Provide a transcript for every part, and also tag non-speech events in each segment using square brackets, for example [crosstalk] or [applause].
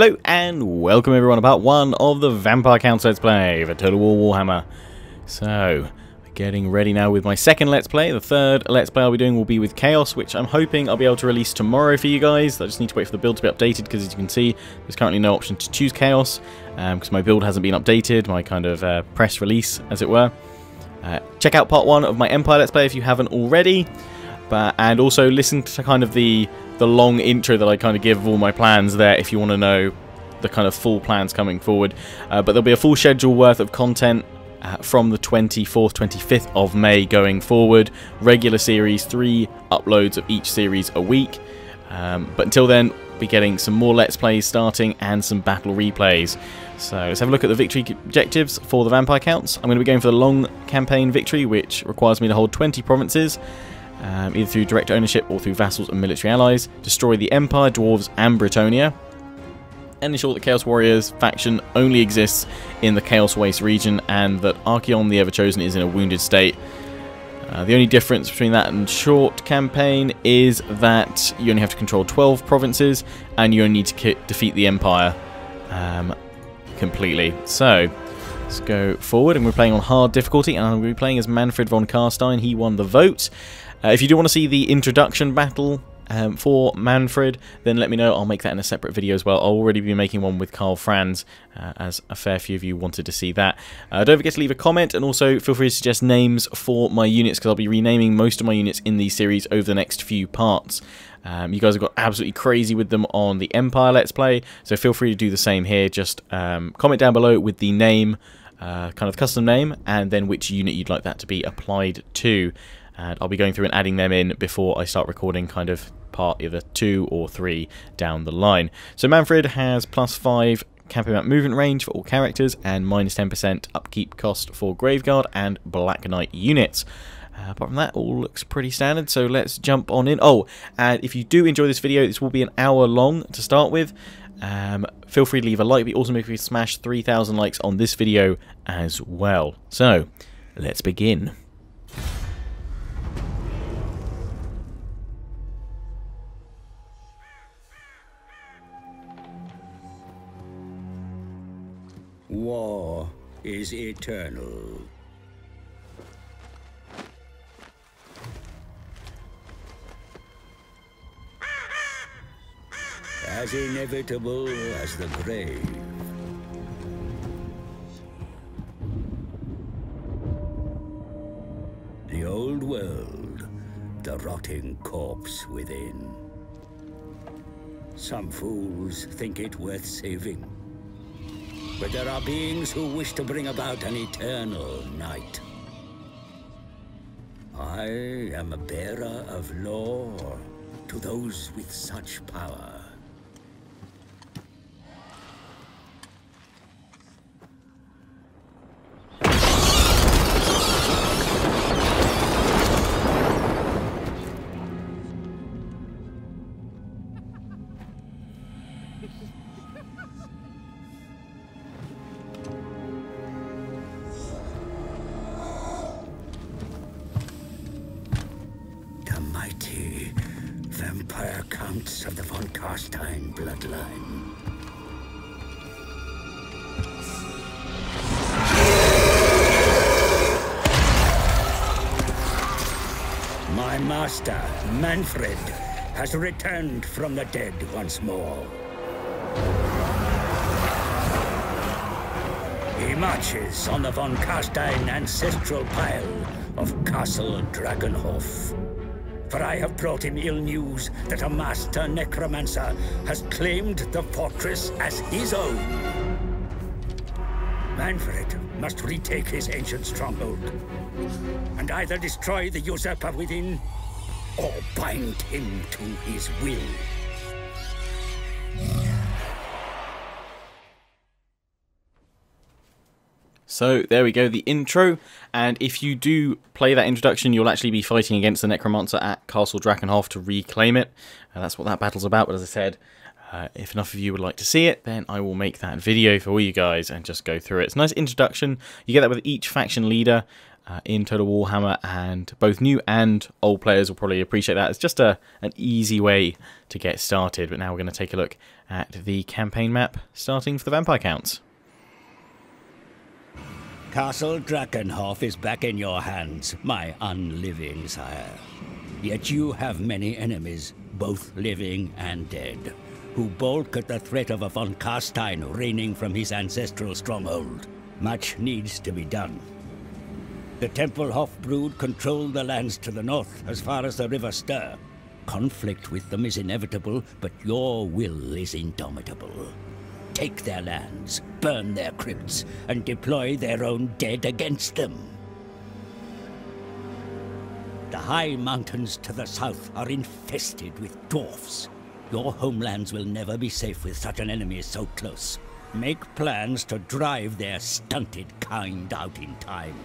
Hello and welcome everyone about one of the Vampire Counts Let's Play for Total War Warhammer. So, getting ready now with my second Let's Play. The third Let's Play I'll be doing will be with Chaos, which I'm hoping I'll be able to release tomorrow for you guys. I just need to wait for the build to be updated because as you can see, there's currently no option to choose Chaos because um, my build hasn't been updated, my kind of uh, press release as it were. Uh, check out part one of my Empire Let's Play if you haven't already. But, and also listen to kind of the the long intro that I kind of give of all my plans there if you want to know the kind of full plans coming forward. Uh, but there'll be a full schedule worth of content uh, from the 24th, 25th of May going forward. Regular series, three uploads of each series a week. Um, but until then, be getting some more Let's Plays starting and some battle replays. So let's have a look at the victory objectives for the Vampire Counts. I'm going to be going for the long campaign victory, which requires me to hold 20 provinces um, either through direct ownership or through vassals and military allies, destroy the Empire, Dwarves, and Bretonnia, and ensure that Chaos Warriors faction only exists in the Chaos Waste region and that Archaon the Everchosen is in a wounded state. Uh, the only difference between that and short campaign is that you only have to control 12 provinces and you only need to defeat the Empire um, completely. So, let's go forward and we're playing on hard difficulty and I'm be playing as Manfred von Carstein. He won the vote. Uh, if you do want to see the introduction battle um, for Manfred, then let me know. I'll make that in a separate video as well. I'll already be making one with Karl Franz, uh, as a fair few of you wanted to see that. Uh, don't forget to leave a comment, and also feel free to suggest names for my units, because I'll be renaming most of my units in these series over the next few parts. Um, you guys have got absolutely crazy with them on the Empire Let's Play, so feel free to do the same here. Just um, comment down below with the name, uh, kind of custom name, and then which unit you'd like that to be applied to and I'll be going through and adding them in before I start recording kind of part either 2 or 3 down the line. So Manfred has plus 5 campaign map movement range for all characters and minus 10% upkeep cost for Graveguard and Black Knight units. Uh, apart from that, all looks pretty standard, so let's jump on in. Oh, and if you do enjoy this video, this will be an hour long to start with. Um, feel free to leave a like, but also make sure you smash 3,000 likes on this video as well. So, let's begin. War is eternal. As inevitable as the grave. The old world, the rotting corpse within. Some fools think it worth saving. But there are beings who wish to bring about an eternal night. I am a bearer of lore to those with such power. Manfred, has returned from the dead once more. He marches on the von Carstein ancestral pile of Castle Drakenhof. For I have brought him ill news that a master necromancer has claimed the fortress as his own. Manfred must retake his ancient stronghold, and either destroy the usurper within, or bind him to his will. So there we go, the intro. And if you do play that introduction, you'll actually be fighting against the Necromancer at Castle Drakenhof to reclaim it. And that's what that battle's about. But as I said, uh, if enough of you would like to see it, then I will make that video for all you guys and just go through it. It's a nice introduction. You get that with each faction leader. Uh, in Total Warhammer, and both new and old players will probably appreciate that. It's just a an easy way to get started. But now we're going to take a look at the campaign map, starting for the Vampire Counts. Castle Drakenhof is back in your hands, my unliving sire. Yet you have many enemies, both living and dead, who balk at the threat of a von Carstein reigning from his ancestral stronghold. Much needs to be done. The Templehof brood control the lands to the north as far as the River Stir. Conflict with them is inevitable, but your will is indomitable take their lands, burn their crypts, and deploy their own dead against them. The high mountains to the south are infested with dwarfs. Your homelands will never be safe with such an enemy so close. Make plans to drive their stunted kind out in time.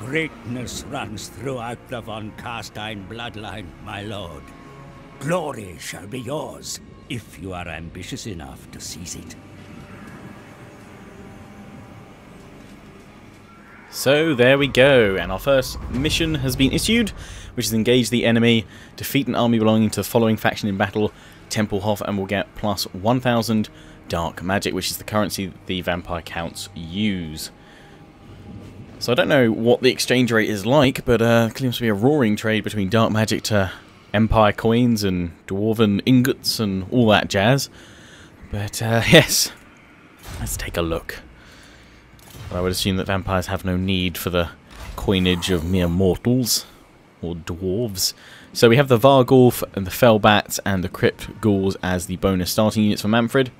Greatness runs throughout the von Carstein bloodline, my lord. Glory shall be yours, if you are ambitious enough to seize it. So there we go, and our first mission has been issued, which is engage the enemy, defeat an army belonging to the following faction in battle, Templehof, and we'll get plus 1000 dark magic, which is the currency the vampire counts use. So I don't know what the exchange rate is like, but uh, to be a roaring trade between dark magic to empire coins and dwarven ingots and all that jazz. But uh, [laughs] yes, let's take a look. I would assume that vampires have no need for the coinage of mere mortals or dwarves. So we have the Varghulf and the Fellbats and the Crypt Ghouls as the bonus starting units for Manfred.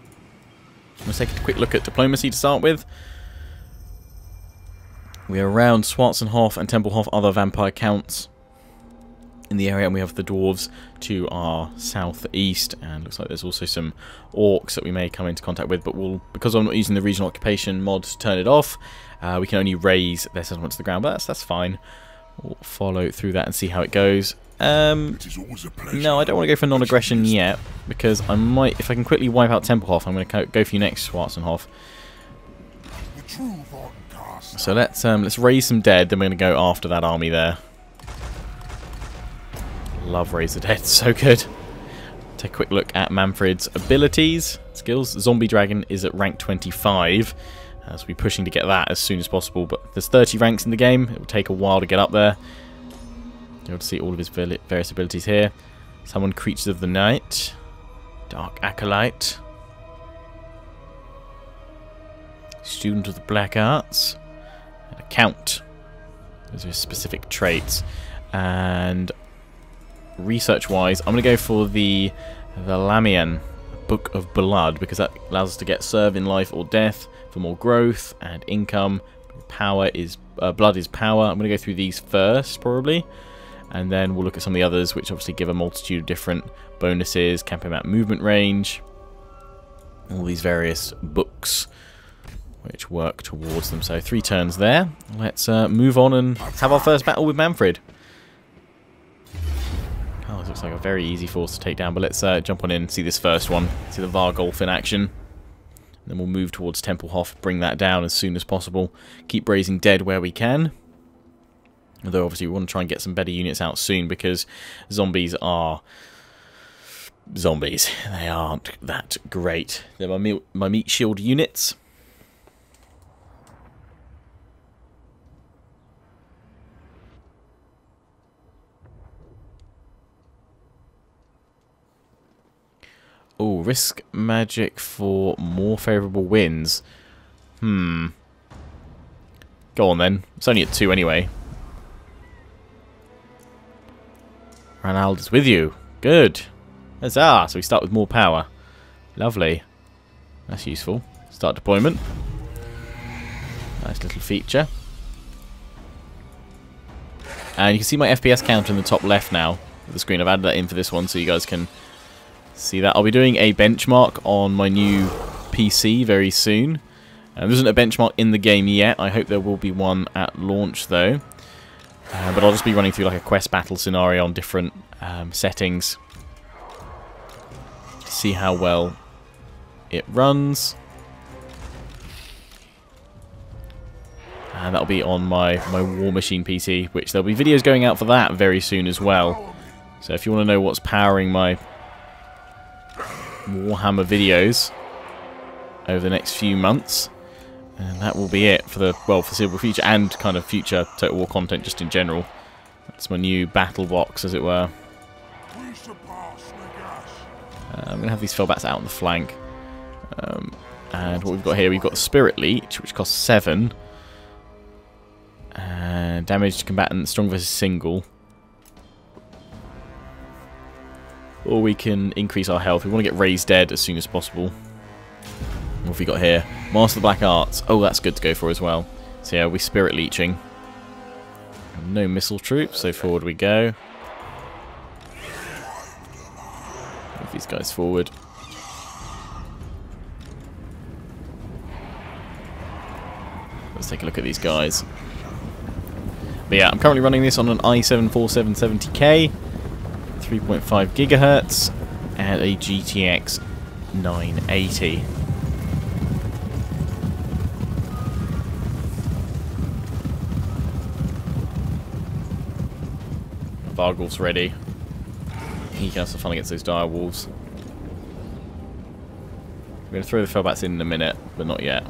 Let's take a quick look at diplomacy to start with. We are around Schwarzenhof and Templehof, other vampire counts in the area and we have the dwarves to our southeast and looks like there's also some orcs that we may come into contact with but we'll because I'm not using the regional occupation mod to turn it off uh, we can only raise their settlement to the ground but that's, that's fine. We'll follow through that and see how it goes. Um, no I don't want to go for non-aggression yet because I might if I can quickly wipe out Templehof I'm going to go for you next Schwarzenhof so let's um, let's raise some dead then we're going to go after that army there Love Raise the Dead, [laughs] so good. Take a quick look at Manfred's abilities, skills. Zombie Dragon is at rank 25. Uh, so we're pushing to get that as soon as possible, but there's 30 ranks in the game. It will take a while to get up there. You'll see all of his various abilities here. Summon Creatures of the Night. Dark Acolyte. Student of the Black Arts. And a Count. Those are specific traits. And research-wise, I'm going to go for the the Lahmian Book of Blood because that allows us to get serve in life or death for more growth and income. Power is uh, blood is power. I'm going to go through these first probably, and then we'll look at some of the others, which obviously give a multitude of different bonuses, camping map movement range, all these various books which work towards them. So three turns there. Let's uh, move on and have our first battle with Manfred. Oh, this looks like a very easy force to take down, but let's uh, jump on in and see this first one. See the Varghulf in action. Then we'll move towards Templehof, bring that down as soon as possible. Keep raising dead where we can. Although obviously we want to try and get some better units out soon because zombies are zombies. [laughs] They aren't that great. They're my, my meat shield units. Oh, risk magic for more favourable wins. Hmm. Go on then. It's only at two anyway. Ranald's with you. Good. Huzzah! So we start with more power. Lovely. That's useful. Start deployment. Nice little feature. And you can see my FPS counter in the top left now of the screen. I've added that in for this one so you guys can See that? I'll be doing a benchmark on my new PC very soon. Uh, there isn't a benchmark in the game yet. I hope there will be one at launch though. Uh, but I'll just be running through like a quest battle scenario on different um, settings. To see how well it runs. And that'll be on my, my War Machine PC, which there'll be videos going out for that very soon as well. So if you want to know what's powering my Warhammer videos over the next few months, and that will be it for the, well, foreseeable future and kind of future Total War content just in general. That's my new battle box, as it were. Uh, I'm going to have these Fellbats out on the flank. Um, and what we've got here, we've got Spirit Leech, which costs 7. And damage to combatant, strong versus single. Or we can increase our health. We want to get raised dead as soon as possible. What have we got here? Master the Black Arts. Oh, that's good to go for as well. So yeah, we Spirit Leeching. No missile troops, so forward we go. Move these guys forward. Let's take a look at these guys. But yeah, I'm currently running this on an i7-4770K, 3.5 gigahertz, and a GTX 980. Varghulf's ready. He can have some fun against those dire wolves. We're going to throw the Fellbats in in a minute, but not yet.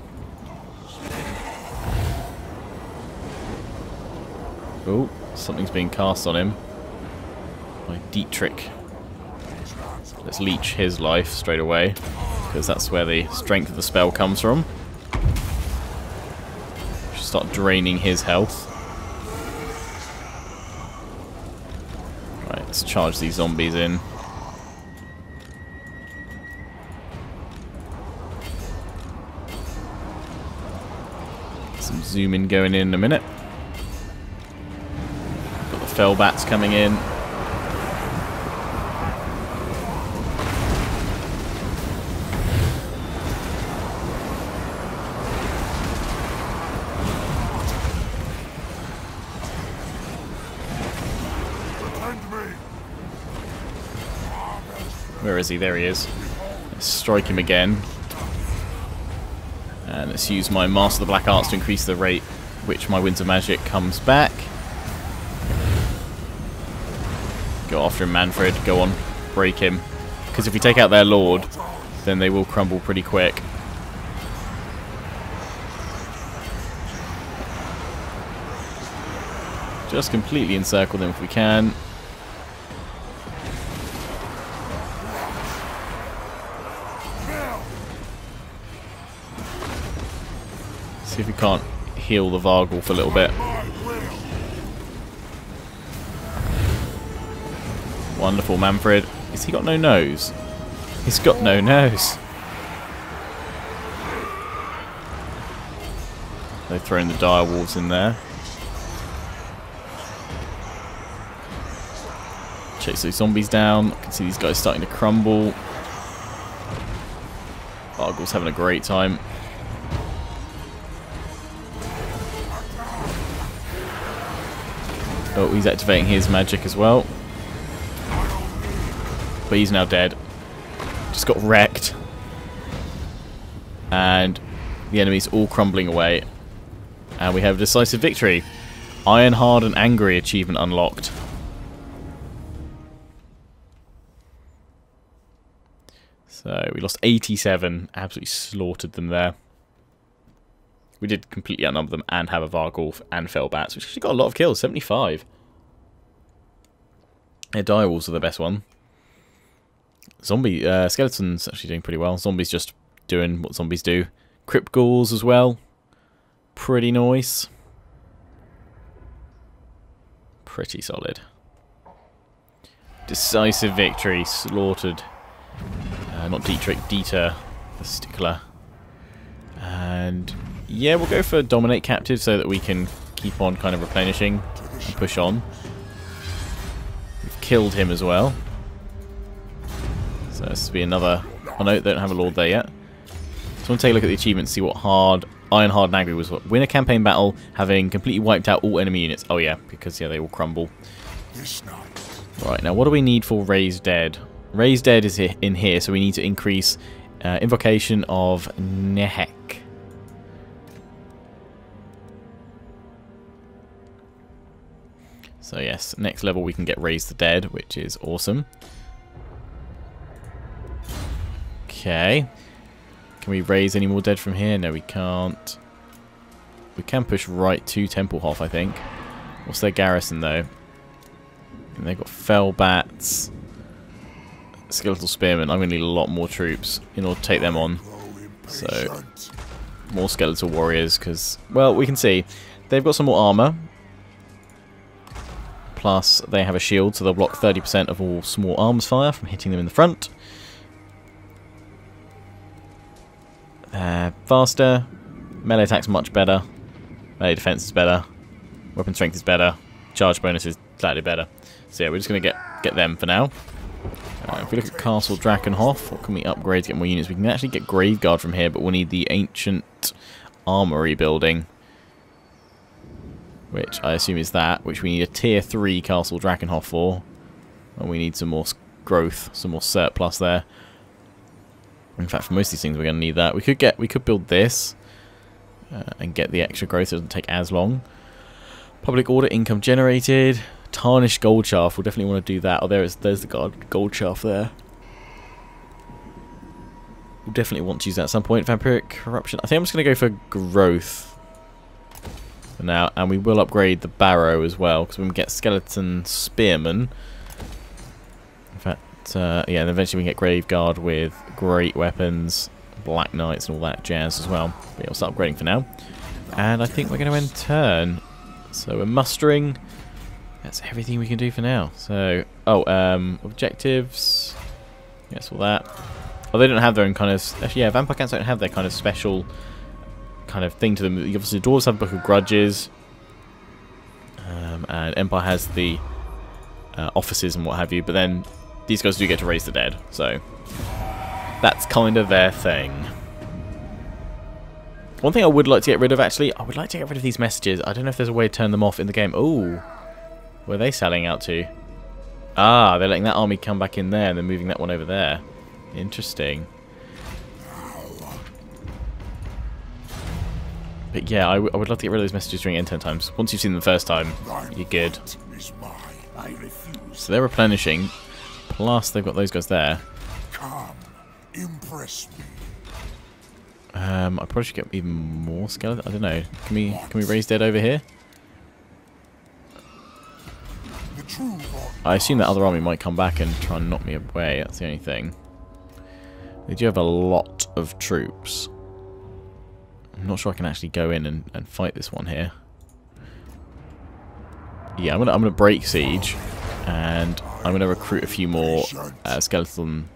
Oh, something's being cast on him by Dietrich. Let's leech his life straight away, because that's where the strength of the spell comes from. Should start draining his health. Right, let's charge these zombies in. Some zooming going in, in a minute. Got the fell bats coming in. He? There he is. Let's strike him again. And let's use my Master of the Black Arts to increase the rate which my Winds of Magic comes back. Go after him, Manfred. Go on. Break him. Because if we take out their Lord, then they will crumble pretty quick. Just completely encircle them if we can. Can't heal the Varghulf a little bit. Wonderful, Mannfred. Has he got no nose? He's got no nose. They've thrown the dire wolves in there. Chase those zombies down. I can see these guys starting to crumble. Varghulf's having a great time. Oh, he's activating his magic as well. But he's now dead. Just got wrecked. And the enemy's all crumbling away. And we have a decisive victory. Iron Hard and Angry achievement unlocked. So we lost 87. Absolutely slaughtered them there. We did completely outnumber them and have a Varghulf and fell bats, which actually got a lot of kills, 75. Yeah, Direwolves are the best one. Zombie, uh, Skeleton's actually doing pretty well. Zombies just doing what zombies do. Crypt Ghouls as well. Pretty nice. Pretty solid. Decisive victory. Slaughtered. Uh, not Dietrich, Dieter, the stickler. And yeah, we'll go for Dominate Captive so that we can keep on kind of replenishing and push on. We've killed him as well. So this will be another... Oh no, they don't have a Lord there yet. So to take a look at the achievements, see what hard Iron Hard and Angry was. Win a campaign battle having completely wiped out all enemy units. Oh yeah, because yeah, they all crumble. Right, now what do we need for Raised Dead? Raised Dead is in here, so we need to increase uh, Invocation of Nehek. So yes, next level we can get Raise the Dead, which is awesome. Okay. Can we raise any more dead from here? No, we can't. We can push right to Templehof, I think. What's their garrison, though? And they've got Fell Bats, Skeletal Spearmen. I'm going to need a lot more troops in order to take them on. So, more Skeletal Warriors, because, well, we can see. They've got some more armor. Plus, they have a shield, so they'll block 30% of all small arms fire from hitting them in the front. Uh, faster. Melee attack's much better. Melee defense is better. Weapon strength is better. Charge bonus is slightly better. So yeah, we're just going to get get them for now. Uh, if we look at Castle Drakenhof, what can we upgrade to get more units? We can actually get Graveguard from here, but we'll need the Ancient Armory building. Which I assume is that, which we need a Tier 3 Castle Drakenhof for. And we need some more growth, some more surplus there. In fact, for most of these things, we're going to need that. We could get, we could build this uh, and get the extra growth. It doesn't take as long. Public order income generated. Tarnished gold shaft. We'll definitely want to do that. Oh, there is, there's the gold, gold shaft there. We'll definitely want to use that at some point. Vampiric corruption. I think I'm just going to go for growth for now. And we will upgrade the barrow as well. Because we can get skeleton spearmen. In fact, uh, yeah, and eventually we can get Graveguard with great weapons, Black Knights and all that jazz as well. But yeah, we'll start upgrading for now. And I think we're going to end turn. So we're mustering. That's everything we can do for now. So, oh, um, objectives. Yes, all that. Oh, they don't have their own kind of... Actually, yeah, Vampire Counts don't have their kind of special kind of thing to them. Obviously, Dwarves have a Book of Grudges. Um, and Empire has the uh, offices and what have you. But then these guys do get to raise the dead, so that's kind of their thing. One thing I would like to get rid of, actually, I would like to get rid of these messages. I don't know if there's a way to turn them off in the game. Oh, where are they selling out to? Ah, they're letting that army come back in there and they're moving that one over there. Interesting. But yeah, I, I would love to get rid of those messages during end times. Once you've seen them the first time, you're good. So they're replenishing. Plus, they've got those guys there. Come, impress me. Um, I probably should get even more skeleton. I don't know. Can we can we raise dead over here? I assume that other army might come back and try and knock me away. That's the only thing. They do have a lot of troops. I'm not sure I can actually go in and, and fight this one here. Yeah, I'm gonna I'm gonna break siege and I'm to recruit a few more uh, skeleton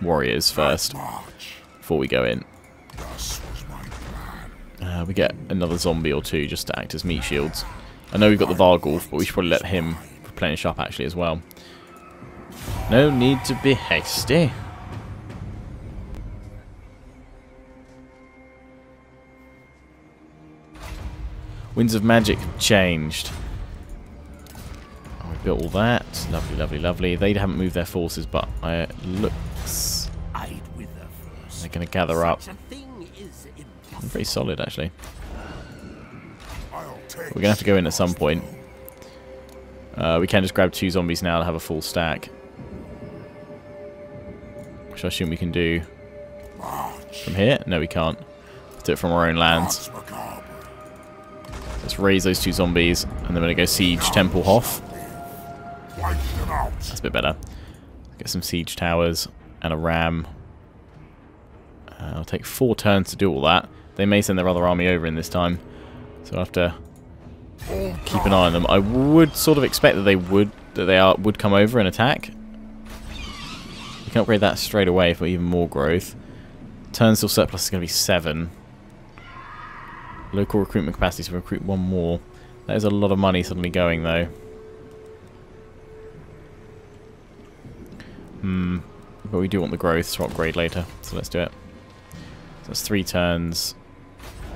warriors first before we go in. Uh, we get another zombie or two just to act as meat shields. I know we've got the Varghulf, but we should probably let him replenish up actually as well. No need to be hasty. Winds of Magic changed We built all that. Lovely, lovely, lovely. They haven't moved their forces, but it looks they're going to gather up. I'm Pretty solid, actually. We're going to have to go in at some point. Uh, we can just grab two zombies now to have a full stack. Which I assume we can do from here. No, we can't. Let's do it from our own lands. Let's raise those two zombies, and then we're going to go siege Templehof. That's a bit better. Get some siege towers and a ram. Uh, I'll take four turns to do all that. They may send their other army over in this time. So I'll have to keep an eye on them. I would sort of expect that they would that they are would come over and attack. You can upgrade that straight away for even more growth. Turnstile surplus is going to be 7. Local recruitment capacity, so recruit one more. That is a lot of money suddenly going though. Hmm. But we do want the growth to upgrade later, so let's do it. So that's three turns,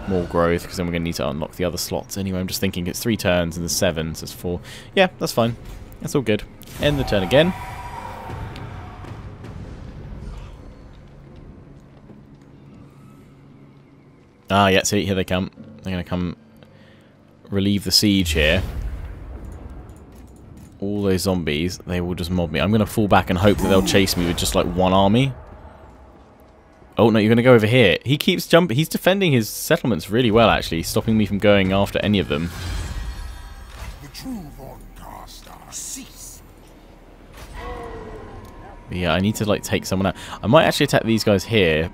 more growth, because then we're going to need to unlock the other slots anyway. I'm just thinking it's three turns and the seven, so it's four. Yeah, that's fine. That's all good. End the turn again. Ah, yeah, see, here they come. They're going to come relieve the siege here. all those zombies, they will just mob me. I'm going to fall back and hope that they'll chase me with just like one army. Oh, no, you're going to go over here. He keeps jumping. He's defending his settlements really well, actually, stopping me from going after any of them. The true Cease. But yeah, I need to like take someone out. I might actually attack these guys here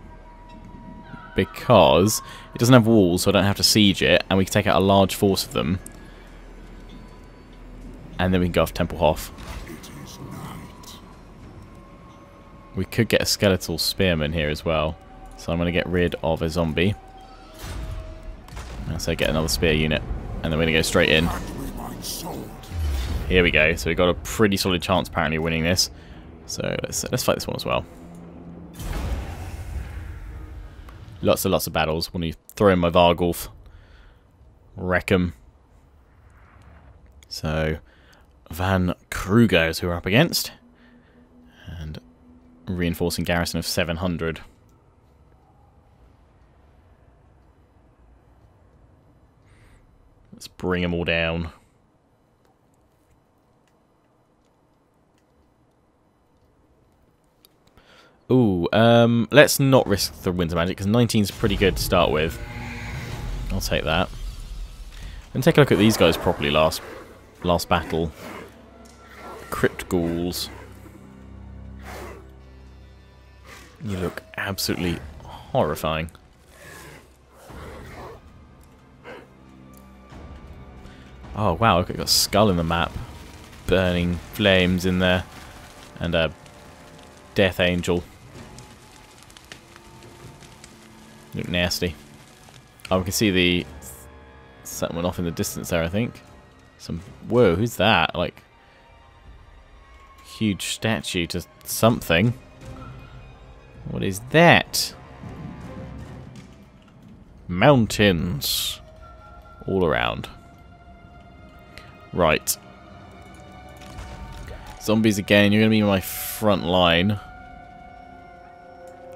because it doesn't have walls, so I don't have to siege it, and we can take out a large force of them. And then we can go off Templehof. It is night. We could get a skeletal spearman here as well. So I'm going to get rid of a zombie. And so get another spear unit. And then we're going to go straight in. Here we go. So we've got a pretty solid chance apparently of winning this. So let's, let's fight this one as well. Lots and lots of battles. When you throw in my Varghulf. Wreck 'em. So Von Kruger is who we're up against. And reinforcing garrison of 700. Let's bring them all down. Ooh, um, let's not risk the Winter Magic, because 19 is pretty good to start with. I'll take that. And take a look at these guys properly last last battle. Crypt Ghouls. You look absolutely horrifying. Oh wow, look, I've got a skull in the map. Burning flames in there. And a Death Angel. Look nasty. Oh, we can see the settlement off in the distance there, I think. Some whoa, who's that? Like huge statue to something. What is that? Mountains all around. Right. Zombies again, you're going to be my front line.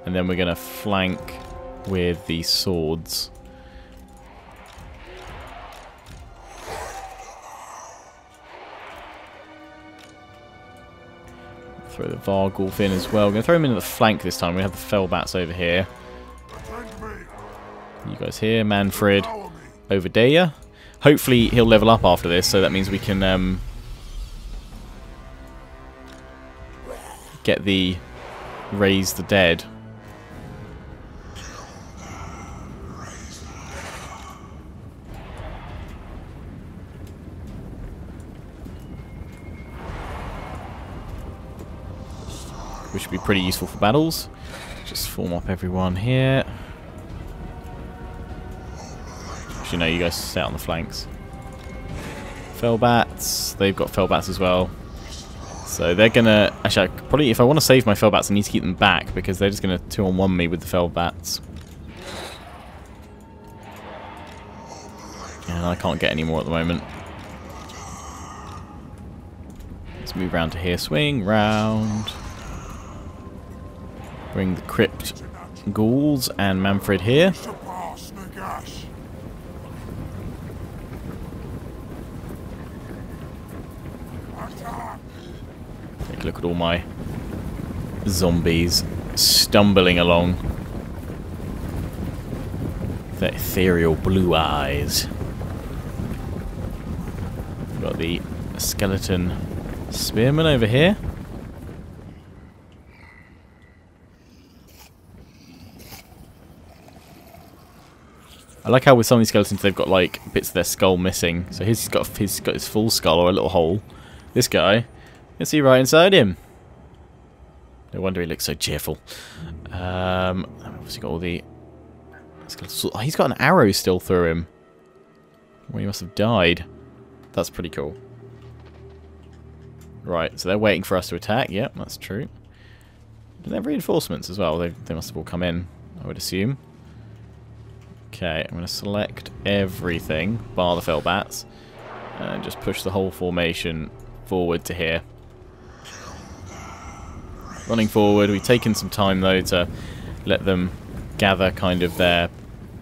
And then we're going to flank with the swords. Throw the Varghulf in as well. Going to throw him in at the flank this time. We have the Fellbats over here. You guys here. Manfred over there. Hopefully he'll level up after this, so that means we can um, get the raise the dead. Which would be pretty useful for battles. Just form up everyone here. Actually, no, you guys out on the flanks. Fellbats. They've got Fellbats as well. So they're gonna... Actually, I probably if I want to save my Fellbats, I need to keep them back because they're just gonna two-on-one me with the Fellbats. And I can't get any more at the moment. Let's move round to here. Swing round. Bring the Crypt Ghouls and Manfred here. Take a look at all my zombies stumbling along. Their ethereal blue eyes. We've got the skeleton spearman over here. I like how with some of these skeletons they've got like bits of their skull missing. So he's got he's got his full skull or a little hole. This guy, you see right inside him. No wonder he looks so cheerful. Um, obviously got all the. Oh, he's got an arrow still through him. Well, he must have died. That's pretty cool. Right, so they're waiting for us to attack. Yep, that's true. Do they have reinforcements as well? They, they must have all come in, I would assume. Okay, I'm going to select everything, bar the fell bats, and just push the whole formation forward to here. Running forward, we've taken some time though to let them gather kind of their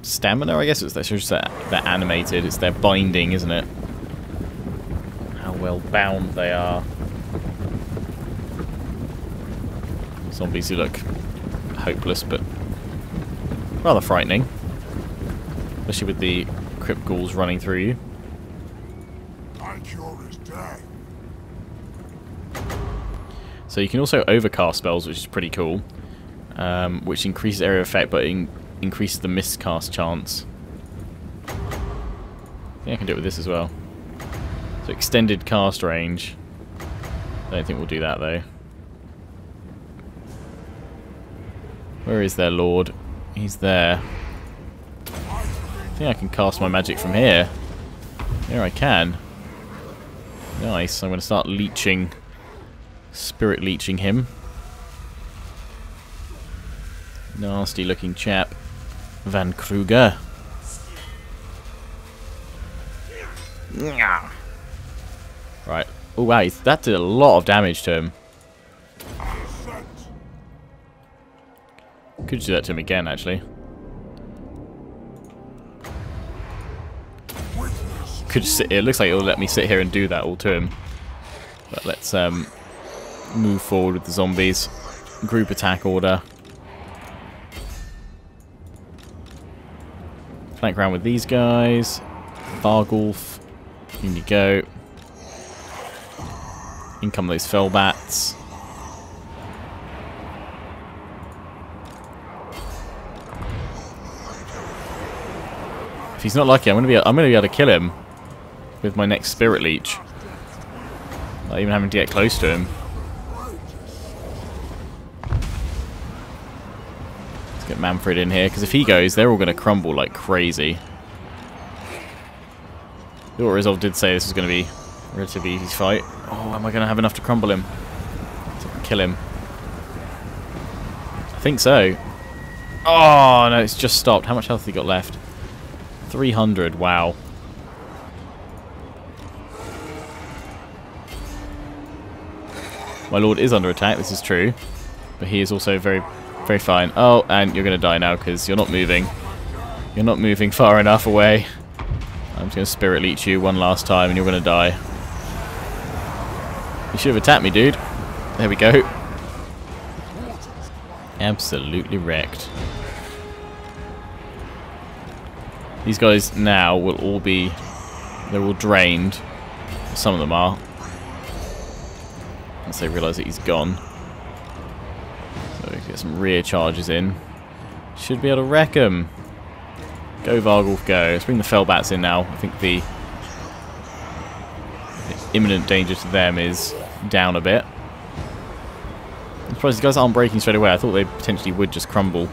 stamina, I guess it's just that they're animated, it's their binding, isn't it? How well bound they are. Zombies who look hopeless but rather frightening. Especially with the crypt ghouls running through you. My cure is death. So you can also overcast spells, which is pretty cool. Um, which increases area effect, but in increases the miscast chance. Yeah, I can do it with this as well. So extended cast range. I don't think we'll do that though. Where is their lord? He's there. I think I can cast my magic from here. Here I can. Nice. I'm going to start leeching, spirit leeching him. Nasty looking chap. Von Kruger. Right. Oh wow, that did a lot of damage to him. Could do that to him again, actually. Could sit. It looks like it'll let me sit here and do that all to him. But let's um, move forward with the zombies. Group attack order. Flank around with these guys. Varghulf. In you go. In come those fell bats. If he's not lucky, I'm gonna be I'm gonna be able to kill him with my next spirit leech. Not even having to get close to him. Let's get Manfred in here, because if he goes, they're all going to crumble like crazy. Your Resolve did say this was going to be a relatively easy fight. Oh, am I going to have enough to crumble him? To kill him? I think so. Oh, no, it's just stopped. How much health have he got left? 300, wow. My lord is under attack, this is true. But he is also very, very fine. Oh, and you're going to die now because you're not moving. You're not moving far enough away. I'm just going to spirit leech you one last time and you're going to die. You should have attacked me, dude. There we go. Absolutely wrecked. These guys now will all be... They're all drained. Some of them are. They realise that he's gone. So we get some rear charges in. Should be able to wreck him. Go Varghulf, go. Let's bring the Fellbats in now. I think the, the imminent danger to them is down a bit. I'm surprised these guys aren't breaking straight away. I thought they potentially would just crumble.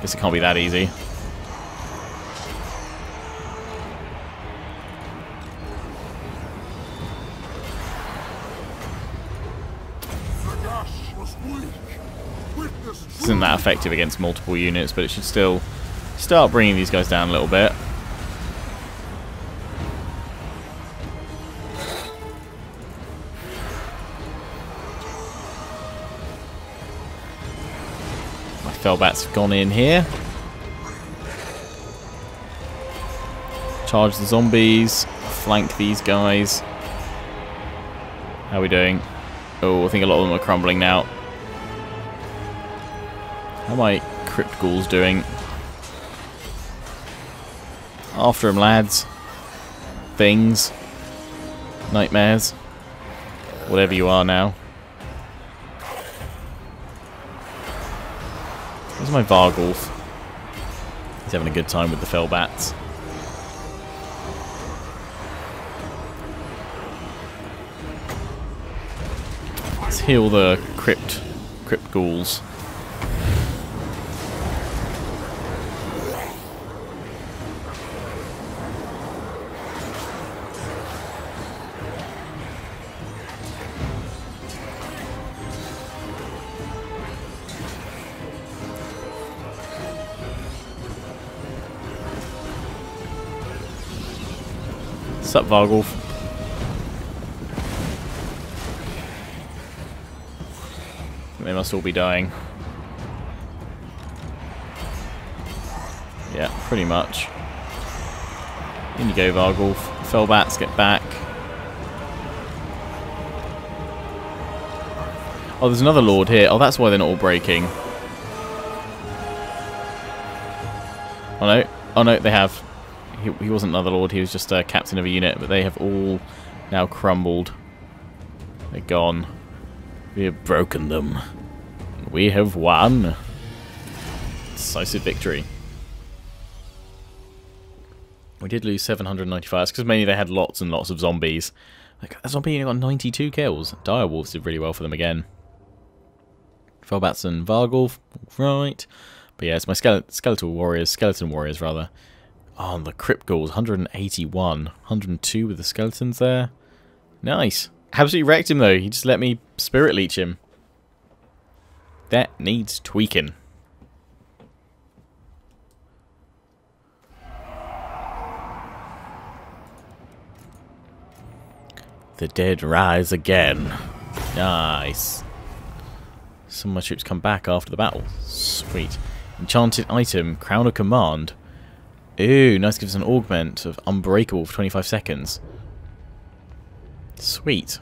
Guess it can't be that easy. Effective against multiple units, but it should still start bringing these guys down a little bit. My Fellbats have gone in here. Charge the zombies, flank these guys. How are we doing? Oh, I think a lot of them are crumbling now. Are my crypt ghouls doing? After him, lads. Things. Nightmares. Whatever you are now. Where's my Varghulf? He's having a good time with the fell bats. Let's heal the crypt crypt ghouls. up, Varghulf? They must all be dying. Yeah, pretty much. In you go, Varghulf. Fellbats, get back. Oh, there's another Lord here. Oh, that's why they're not all breaking. Oh, no. Oh, no, they have. He, he wasn't another lord, he was just a captain of a unit, but they have all now crumbled. They're gone. We have broken them. We have won. Decisive victory. We did lose 795 because mainly they had lots and lots of zombies. Like, a zombie only got 92 kills. Dire Wolves did really well for them again. Fellbats and Varghulf, right. But yeah, it's my skeletal warriors, skeleton warriors rather. Oh, and the Crypt Ghouls, 181. 102 with the skeletons there. Nice. Absolutely wrecked him though. He just let me spirit leech him. That needs tweaking. The dead rise again. Nice. Some of my troops come back after the battle. Sweet. Enchanted item, Crown of Command. Ooh, nice gives an augment of Unbreakable for 25 seconds. Sweet.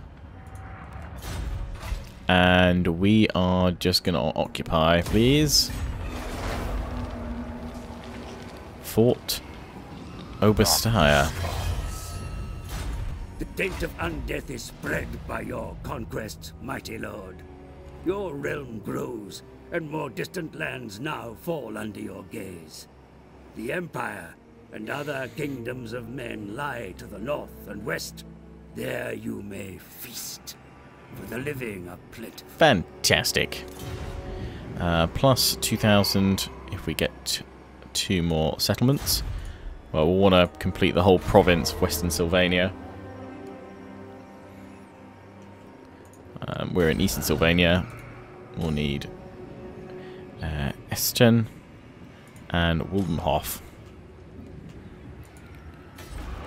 And we are just going to occupy, please. Fort Oberstyre. The taint of undeath is spread by your conquests, mighty lord. Your realm grows, and more distant lands now fall under your gaze. The Empire and other kingdoms of men lie to the north and west. There you may feast, for the living are plentiful. Fantastic. Uh, plus 2,000 if we get two more settlements. Well, we'll want to complete the whole province of Western Sylvania. Um, we're in Eastern Sylvania. We'll need uh, and Waldenhof.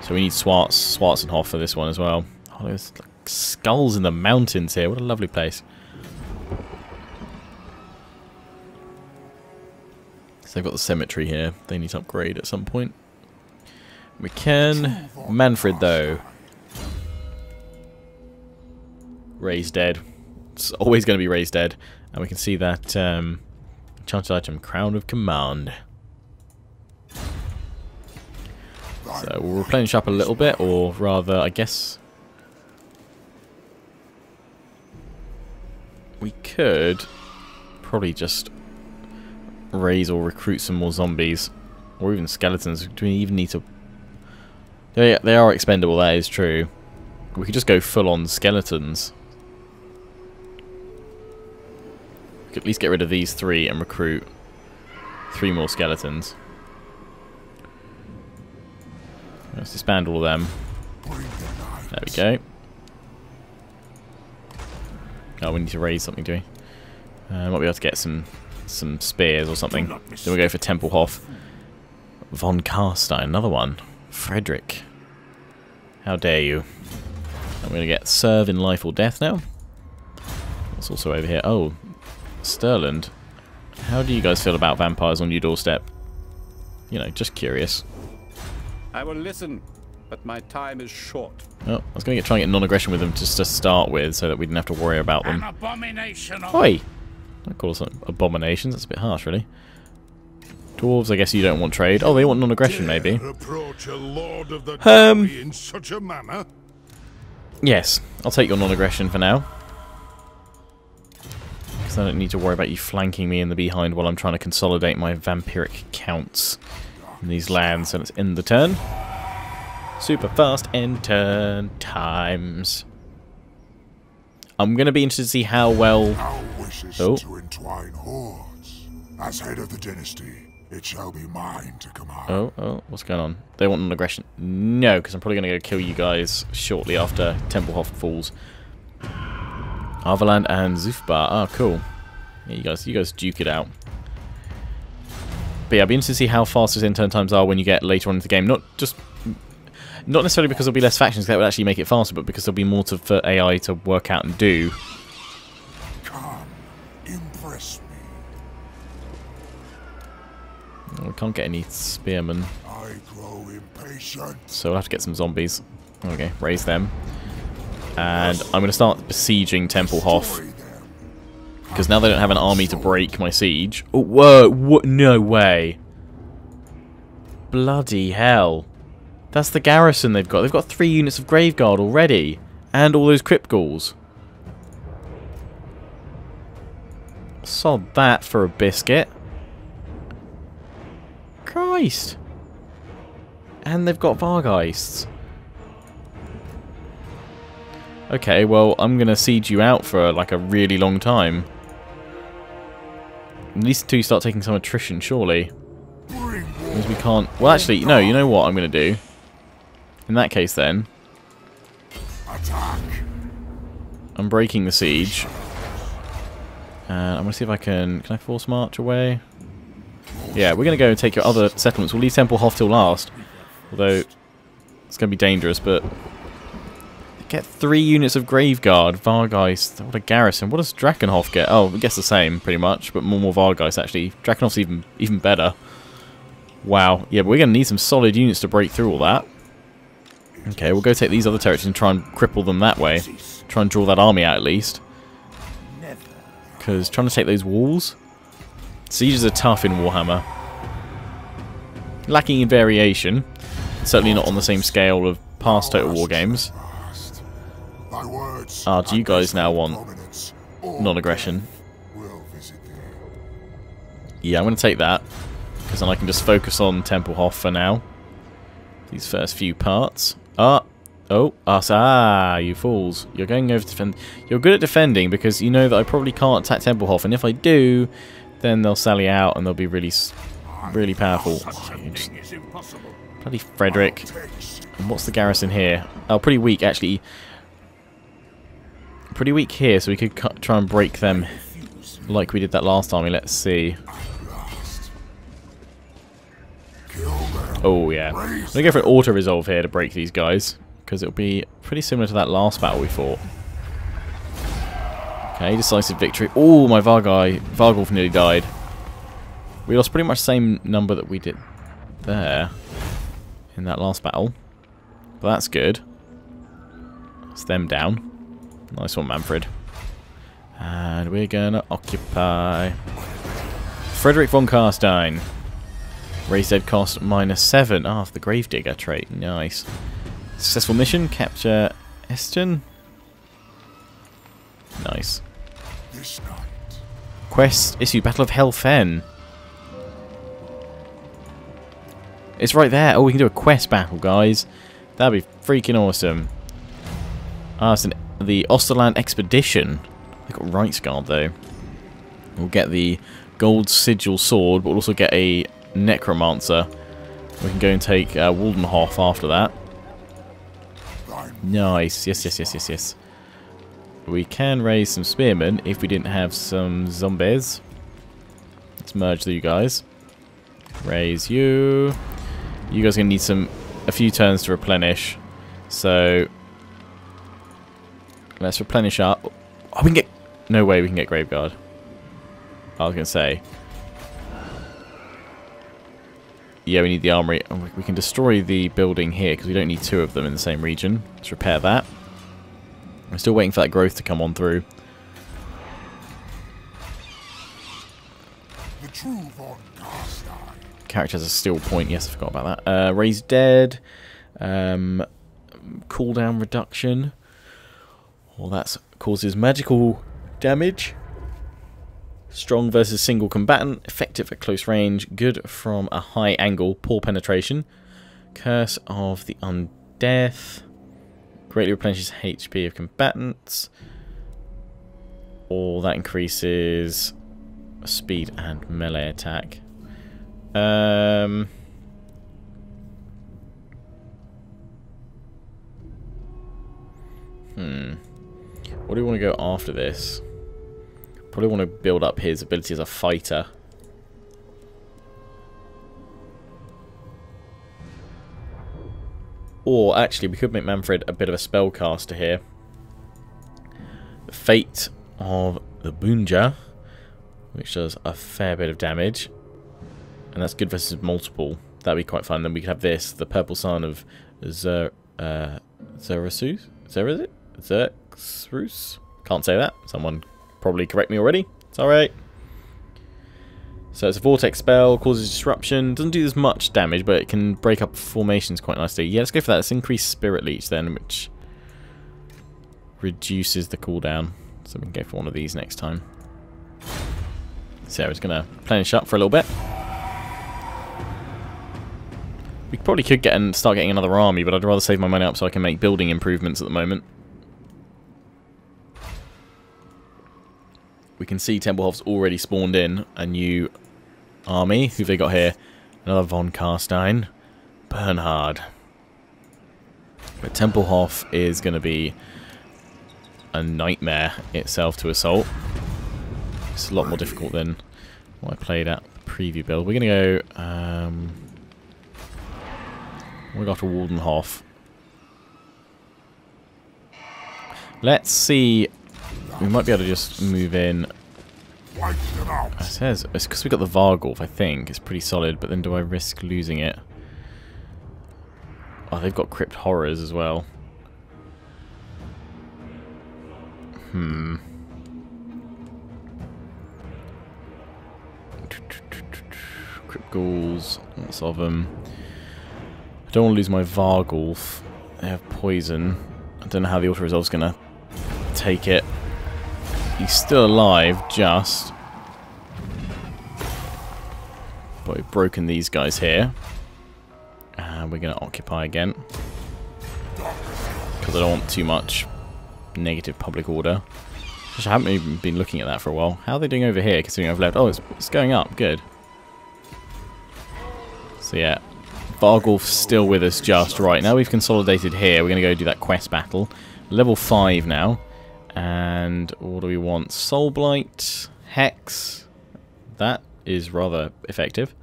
So we need Swartz, Schwartzhafen for this one as well. Oh, there's like skulls in the mountains here. What a lovely place. So they've got the cemetery here. They need to upgrade at some point. We can. Manfred, though. Raised dead. It's always going to be raised dead. And we can see that um, enchanted item, Crown of Command. So we'll replenish up a little bit, or rather, I guess... We could probably just raise or recruit some more zombies. Or even skeletons. Do we even need to... They, they are expendable, that is true. We could just go full on skeletons. We could at least get rid of these three and recruit three more skeletons. Let's disband all of them. There we go. Oh, we need to raise something, do we? Uh, might be able to get some some spears or something. Then we go for Templehof. Von Carstein, another one. Frederick. How dare you. I'm going to get serve in life or death now. What's also over here? Oh, Stirland. How do you guys feel about vampires on your doorstep? You know, just curious. I will listen, but my time is short. Oh, I was going to try and get non-aggression with them just to start with, so that we didn't have to worry about them. An abomination of Oi! Don't call them abominations, that's a bit harsh, really. Dwarves, I guess you don't want trade. Oh, they want non-aggression, maybe. Approach a lord of the Um, in such a manner. Yes, I'll take your non-aggression for now. Because I don't need to worry about you flanking me in the behind while I'm trying to consolidate my vampiric counts in these lands. and it's in the turn. Super fast end turn times. I'm going to be interested to see how well... Oh. to entwine hordes. As head of the dynasty, it shall be mine to command. Oh, oh, what's going on? They want an aggression. No, because I'm probably going to go kill you guys shortly after Templehof falls. Averland and Zufbar. Ah, cool. Yeah, you guys, you guys duke it out. But yeah, I'll be interested to see how fast those end turn times are when you get later on into the game. Not just, not necessarily because there'll be less factions that would actually make it faster, but because there'll be more to, for AI to work out and do. Come, impress me. Oh, we can't get any spearmen, I grow impatient. so we'll have to get some zombies. Okay, raise them. And I'm going to start besieging Templehof. Because now they don't have an army to break my siege. Oh, whoa, what? No way. Bloody hell. That's the garrison they've got. They've got three units of Graveguard already. And all those Crypt Ghouls. Sod that for a biscuit. Christ. And they've got Vargheists. Okay, well, I'm going to siege you out for like a really long time. At least until you start taking some attrition, surely. Because we can't... Well, actually, no, you know what I'm going to do? In that case, then! I'm breaking the siege. And I'm going to see if I can... Can I force march away? Yeah, we're going to go and take your other settlements. We'll leave Templehof till last. Although, it's going to be dangerous, but... Get three units of Graveguard. Vargheist. What a garrison. What does Drakenhof get? Oh, I guess the same, pretty much. But more more Vargheist, actually. Drakenhof's even, even better. Wow. Yeah, but we're going to need some solid units to break through all that. Okay, we'll go take these other territories and try and cripple them that way. Try and draw that army out at least. Because trying to take those walls... Sieges are tough in Warhammer. Lacking in variation. Certainly not on the same scale of past Total War games. Ah, do you guys now want Non-aggression. will visit thee. Yeah, I'm going to take that. Because then I can just focus on Templehof for now. These first few parts. Ah! Oh, us. Ah, you fools. You're going over to defend. You're good at defending because you know that I probably can't attack Templehof. And if I do, then they'll sally out and they'll be really, really powerful. Is impossible. bloody Frederick. And what's the garrison here? Oh, pretty weak, actually. Pretty weak here, so we could cut, try and break them like we did that last army. Let's see. Oh, yeah. I'm going to go for an auto-resolve here to break these guys, because it'll be pretty similar to that last battle we fought. Okay, decisive victory. Oh, my Vargai, Varghulf nearly died. We lost pretty much the same number that we did there in that last battle. But that's good. It's them down. Nice one, Manfred. And we're gonna occupy Frederick von Carstein. Raise dead cost minus 7. Ah, for the Gravedigger trait. Nice. Successful mission. Capture Eston. Nice. Quest issue Battle of Hel Fenn. It's right there. Oh, we can do a quest battle, guys. That'd be freaking awesome. Ah, it's an, the Osterland Expedition. They got Rights Guard, though. We'll get the Gold Sigil Sword, but we'll also get a Necromancer. We can go and take uh, Waldenhof after that. Nice. Yes, yes, yes, yes, yes. We can raise some spearmen if we didn't have some zombies. Let's merge the you guys. Raise you. You guys are gonna need some a few turns to replenish. So let's replenish up. Oh, we can get. No way we can get Graveguard. I was gonna say. Yeah, we need the armory. we- We can destroy the building here because we don't need two of them in the same region. Let's repair that. I'm still waiting for that growth to come on through. the true von Carstein. Character has a still point. Yes, I forgot about that. Uh, raise dead. Um, cooldown reduction. Well, that causes magical damage. Strong versus single combatant. Effective at close range. Good from a high angle. Poor penetration. Curse of the Undeath. Greatly replenishes HP of combatants. Or that increases speed and melee attack. Um. Hmm. What do we want to go after this? Probably want to build up his ability as a fighter. Or actually, we could make Manfred a bit of a spellcaster here. Fate of the Bjuna, which does a fair bit of damage. And that's good versus multiple. That'd be quite fun. Then we could have this, the Purple Sun of Zer, uh, Zerasus? Zerazit? Zerxrus? Can't say that. Someone probably correct me already. It's alright. So it's a vortex spell, causes disruption, doesn't do as much damage, but it can break up formations quite nicely. Yeah, let's go for that. Let's increase Spirit Leech then, which reduces the cooldown. So we can go for one of these next time. Sarah's going to plenish up for a little bit. We probably could get and start getting another army, but I'd rather save my money up so I can make building improvements at the moment. We can see Templehof's already spawned in a new army. Who've they got here? Another von Carstein. Bernhard. But Templehoff is going to be a nightmare itself to assault. It's a lot more difficult than what I played at the preview build. We're going to go... Um, we got to Waldenhof. Let's see. We might be able to just move in. It says it's because we got the Varghulf, I think it's pretty solid. But then, do I risk losing it? Oh, they've got Crypt Horrors as well. Hmm. Crypt Ghouls, lots of them. I don't want to lose my Varghulf. They have poison. I don't know how the auto resolve's gonna take it. He's still alive, just. But we've broken these guys here. And we're gonna occupy again. Because I don't want too much negative public order. I haven't even been looking at that for a while. How are they doing over here, considering I've left? Oh, it's, it's going up. Good. So yeah, Varghulf's still with us just right. Now we've consolidated here. We're going to go do that quest battle. Level 5 now. And what do we want? Soul Blight, Hex. That is rather effective.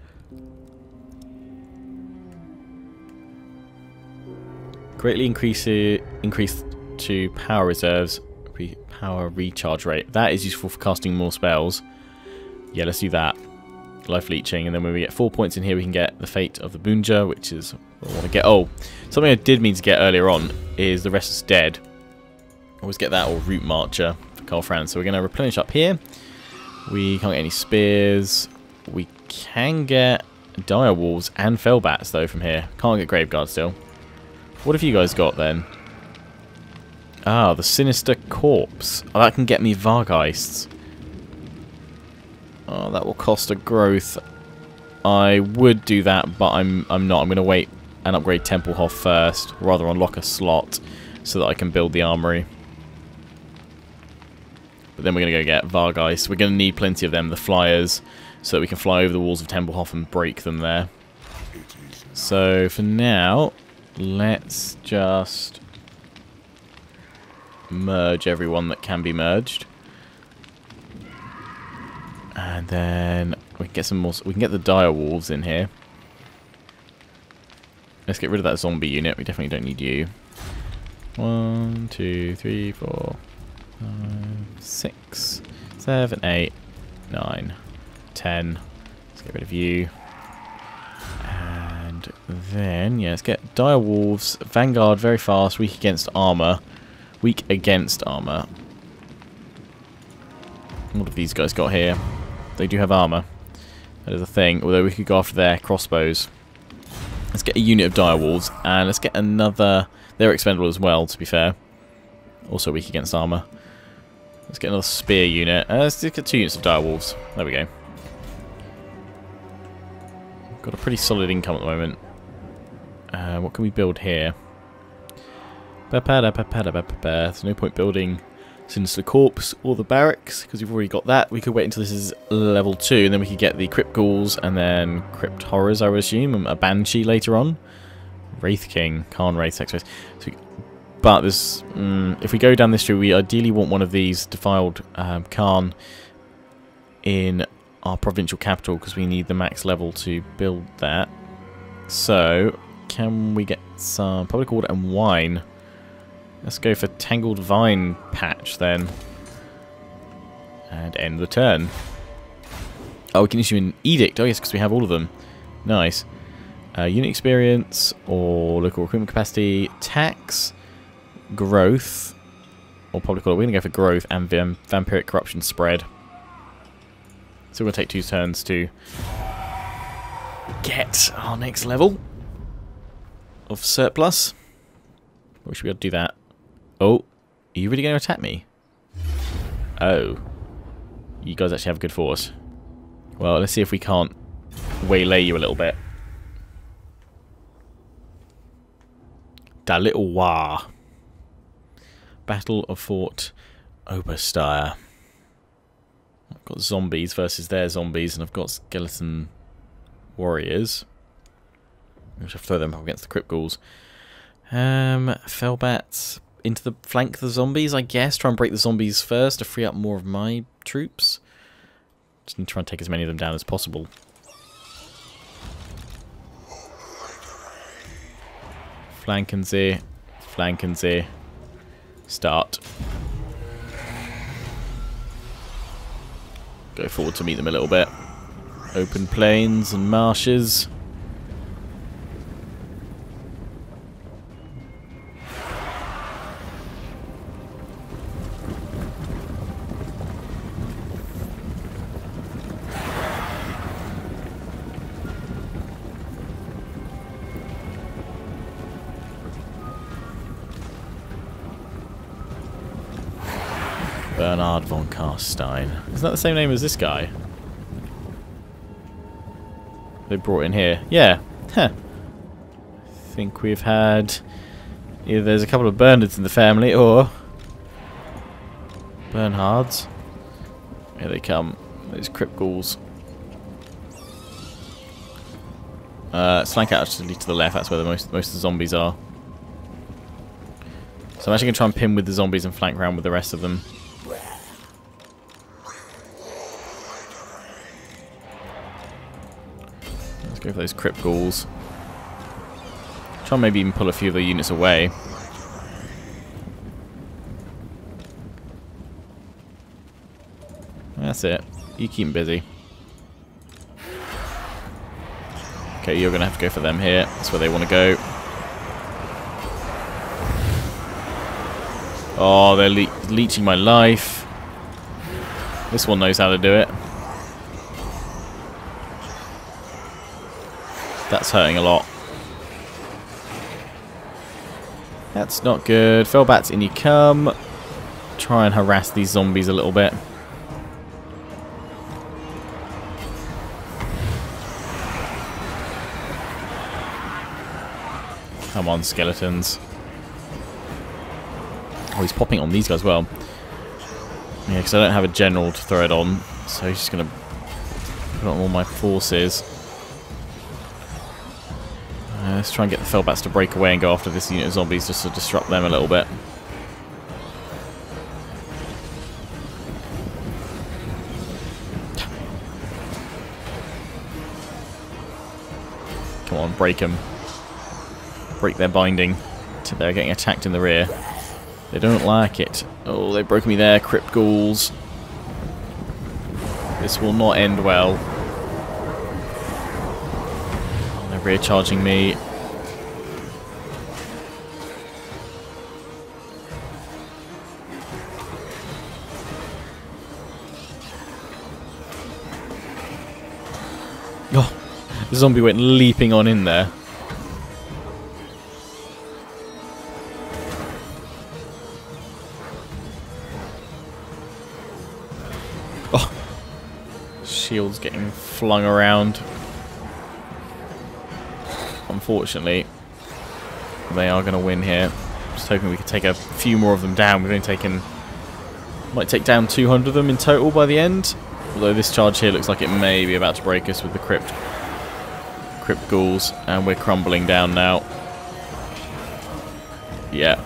Greatly increase, increase to power reserves, power recharge rate. That is useful for casting more spells. Yeah, let's do that life leeching, and then when we get four points in here, we can get the Fate of the Bjuna, which is what I want to get. Oh, something I did mean to get earlier on is the rest is Dead. Always get that, or Root Marcher for Karl Franz. So we're going to replenish up here. We can't get any spears. We can get Dire Wolves and fell bats though, from here. Can't get Graveguard still. What have you guys got, then? Ah, the Sinister Corpse. Oh, that can get me Vargheists. Oh, that will cost a growth. I would do that, but I'm I'm not. I'm going to wait and upgrade Templehof first, rather unlock a slot so that I can build the armory. But then we're going to go get Vargheist. We're going to need plenty of them, the flyers, so that we can fly over the walls of Templehof and break them there. So for now, let's just merge everyone that can be merged. And then we can get some more. We can get the dire wolves in here. Let's get rid of that zombie unit. We definitely don't need you. One, two, three, four, five, six, seven, eight, nine, ten. Let's get rid of you. And then, yeah, let's get dire wolves. Vanguard, very fast, weak against armor. Weak against armor. What have these guys got here? They do have armour. That is a thing, although we could go after their crossbows. Let's get a unit of direwolves, and let's get another... They're expendable as well, to be fair. Also weak against armour. Let's get another spear unit. Uh, let's get two units of direwolves. There we go. Got a pretty solid income at the moment. Uh, what can we build here? There's no point building Sinister Corpse or the Barracks, because we've already got that. We could wait until this is level 2, and then we could get the Crypt Ghouls, and then Crypt Horrors, I would assume, a Banshee later on. Wraith King, Cairn Wraith, Hex Wraith. So, but this, mm, if we go down this route, we ideally want one of these Defiled um, Khan in our provincial capital, because we need the max level to build that. So, can we get some Public Order and Wine? Let's go for Tangled Vine Patch then. And end the turn. Oh, we can issue an Edict. Oh, yes, because we have all of them. Nice. Uh, unit experience or local recruitment capacity, tax, growth, or public order. We're going to go for growth and vampiric corruption spread. So we'll take two turns to get our next level of surplus. We should be able to do that. Oh, are you really going to attack me? Oh. You guys actually have a good force. Well, let's see if we can't waylay you a little bit. Da little wah. Battle of Fort Oberstyre. I've got zombies versus their zombies, and I've got skeleton warriors. I should throw them up against the crypt ghouls. Um, Fellbats into the flank of the zombies, I guess. Try and break the zombies first to free up more of my troops. Just need to try and take as many of them down as possible. Flanken sie. Flanken sie. Start. Go forward to meet them a little bit. Open plains and marshes. Carstein. Isn't that the same name as this guy? They brought in here. Yeah. Huh. I think we've had... Either there's a couple of Bernards in the family, or... Bernhards. Here they come. Those crypt ghouls. Uh, flank out actually to the left, that's where the most, most of the zombies are. So I'm actually going to try and pin with the zombies and flank around with the rest of them. Go for those crypt ghouls. Try and maybe even pull a few of the units away. That's it. You keep them busy. Okay, you're going to have to go for them here. That's where they want to go. Oh, they're le leeching my life. This one knows how to do it. That's hurting a lot. That's not good. Fellbats, in you come. Try and harass these zombies a little bit. Come on, skeletons. Oh, he's popping on these guys as well. Yeah, because I don't have a general to throw it on, so he's just going to put on all my forces. Let's try and get the Fellbats to break away and go after this unit of zombies just to disrupt them a little bit. Come on, break them. Break their binding. They're getting attacked in the rear. They don't like it. Oh, they broke me there, Crypt Ghouls. This will not end well. They're rear charging me. Zombie went leaping on in there. Oh. shields getting flung around. Unfortunately, they are going to win here. Just hoping we could take a few more of them down. We've only taken... Might take down 200 of them in total by the end. Although this charge here looks like it may be about to break us with the crypt, crypt ghouls. And we're crumbling down now. Yeah.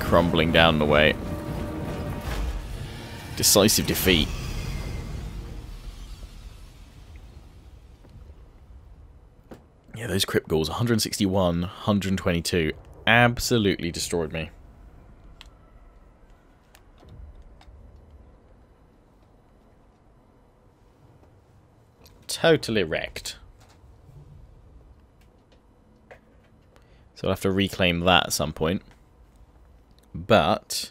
Crumbling down the way. Decisive defeat. Yeah, those crypt ghouls, 161, 122, absolutely destroyed me. Totally wrecked. So I'll have to reclaim that at some point. But,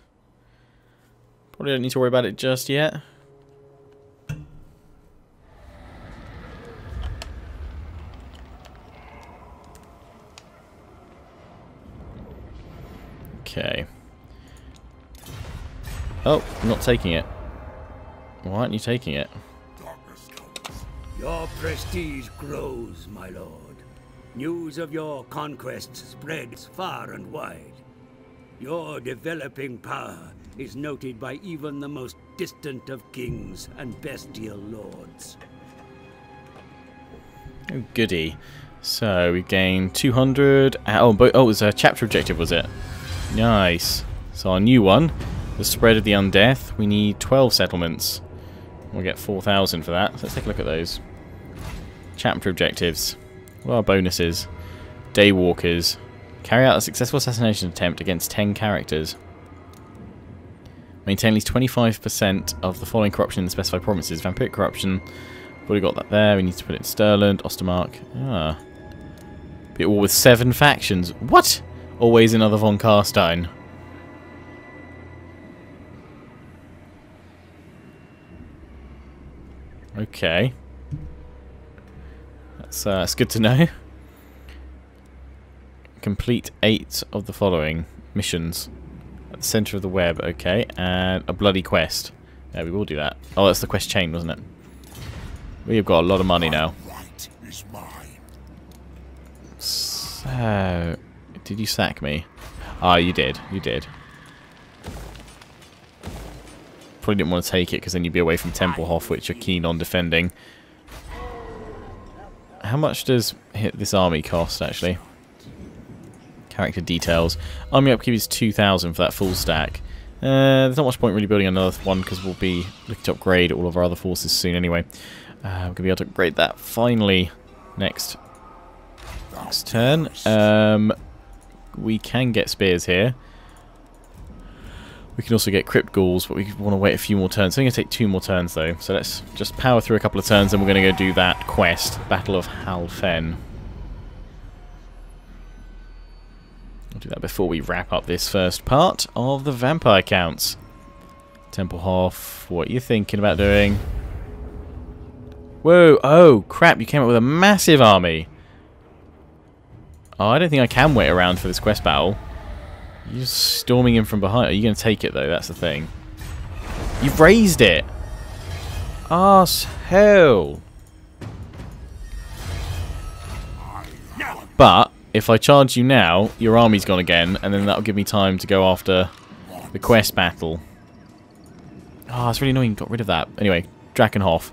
probably don't need to worry about it just yet. Okay. Oh, I'm not taking it. Why aren't you taking it? Your prestige grows, my lord. News of your conquests spreads far and wide. Your developing power is noted by even the most distant of kings and bestial lords. Oh, goody. So we gained 200. Uh, oh, but, oh, it was a chapter objective, was it? Nice. So our new one, the spread of the undeath. We need 12 settlements. We'll get 4,000 for that. Let's take a look at those. Chapter objectives. What are bonuses? Daywalkers. Carry out a successful assassination attempt against 10 characters. Maintain at least 25% of the following corruption in the specified provinces. Vampiric corruption. Already got that there. We need to put it in Stirland, Ostermark. Ah. Be at war with seven factions. What? Always another von Carstein. Okay. That's, uh, that's good to know. Complete eight of the following missions. At the centre of the web, okay. And a bloody quest. Yeah, we will do that. Oh, that's the quest chain, wasn't it? We've got a lot of money now. So, did you sack me? Ah, you did. You did. Probably didn't want to take it because then you'd be away from Templehof, which you're keen on defending. How much does hit this army cost, actually? Character details. Army upkeep is 2,000 for that full stack. Uh, there's not much point really building another one because we'll be looking to upgrade all of our other forces soon anyway. Uh, we're going to be able to upgrade that finally next next turn. Um, we can get spears here. We can also get crypt ghouls, but we want to wait a few more turns. So I'm going to take two more turns though. So let's just power through a couple of turns, and we're going to go do that quest, Battle of Hel Fenn. I'll do that before we wrap up this first part of the vampire counts. Templehof, what are you thinking about doing? Whoa, oh crap, you came up with a massive army. Oh, I don't think I can wait around for this quest battle. You're storming in from behind. Are you going to take it, though? That's the thing. You've raised it! Arse hell! But, if I charge you now, your army's gone again, and then that'll give me time to go after the quest battle. Oh, it's really annoying. Got rid of that. Anyway, Drakenhof.